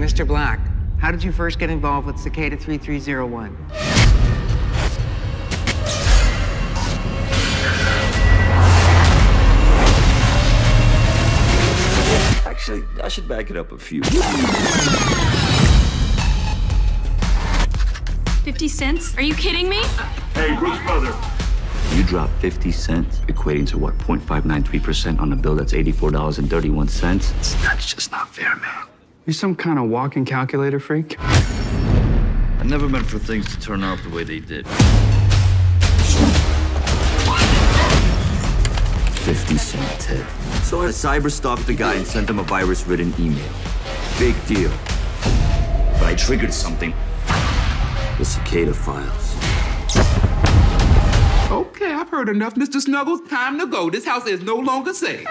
Mr. Black, how did you first get involved with Cicada 3301? Actually, I should back it up a few. 50 cents? Are you kidding me? Hey, Bruce brother. You drop 50 cents, equating to what, 0.593% on a bill that's $84.31? That's just not fair, man. You some kind of walking calculator freak? I've never meant for things to turn out the way they did. 50 cent tip. So I cyber stalked the guy and sent him a virus ridden email. Big deal. But I triggered something. The cicada files. Okay, I've heard enough, Mr. Snuggles. Time to go. This house is no longer safe.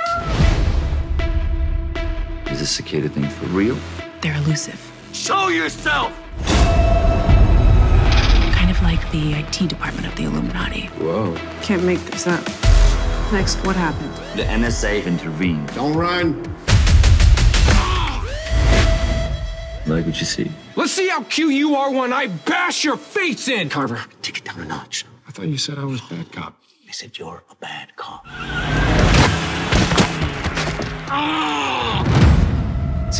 Is this cicada thing for real? They're elusive. Show yourself! Kind of like the IT department of the Illuminati. Whoa. Can't make this up. Next, what happened? The NSA intervened. Don't run. Like what you see? Let's see how cute you are when I bash your face in. Carver, take it down a notch. I thought you said I was a bad cop. I said you're a bad cop.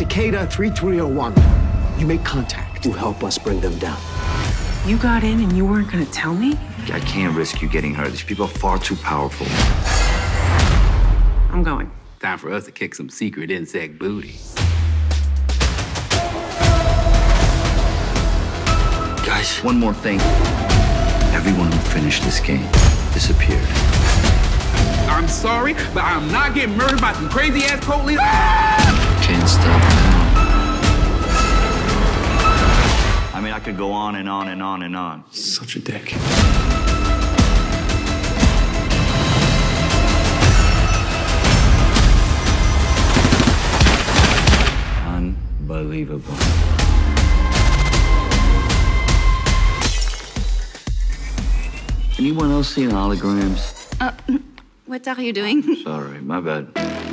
Cicada 3301. You make contact to help us bring them down. You got in and you weren't gonna tell me? I can't risk you getting hurt. These people are far too powerful. I'm going. Time for us to kick some secret insect booty. Guys, one more thing. Everyone who finished this game disappeared. I'm sorry, but I'm not getting murdered by some crazy ass cult leader. Can't stop now. I mean, I could go on and on and on and on. Such a dick. Unbelievable. Anyone else seen holograms? Uh, what are you doing? Sorry, my bad.